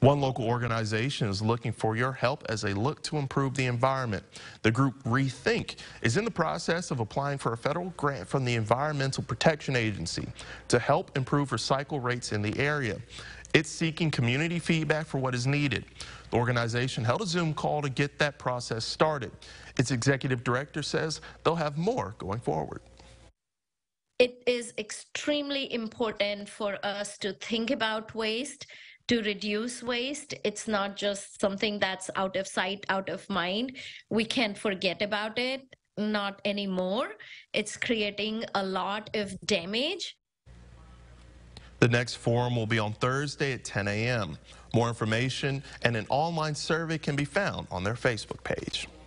One local organization is looking for your help as they look to improve the environment. The group Rethink is in the process of applying for a federal grant from the Environmental Protection Agency to help improve recycle rates in the area. It's seeking community feedback for what is needed. The organization held a Zoom call to get that process started. Its executive director says they'll have more going forward it is extremely important for us to think about waste to reduce waste. It's not just something that's out of sight, out of mind. We can't forget about it, not anymore. It's creating a lot of damage. The next forum will be on Thursday at 10 a.m. More information and an online survey can be found on their Facebook page.